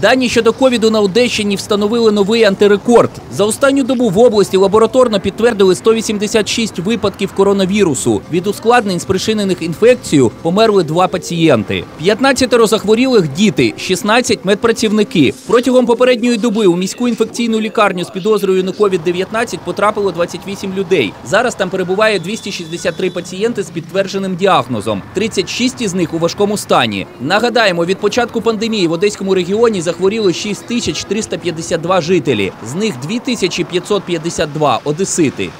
Дані щодо ковіду на Одещині встановили новий антирекорд. За останню добу в області лабораторно підтвердили 186 випадків коронавірусу. Від ускладнень, спричинених інфекцією, померли два пацієнти. 15 захворілих діти, 16 медпрацівники. Протягом попередньої доби у міську інфекційну лікарню з підозрою на COVID-19 потрапило 28 людей. Зараз там перебуває 263 пацієнти з підтвердженим діагнозом. 36 із них у важкому стані. Нагадаємо, від початку пандемії в Одеському регіоні захворіло 6352 жителі. З них 2552 – одесити.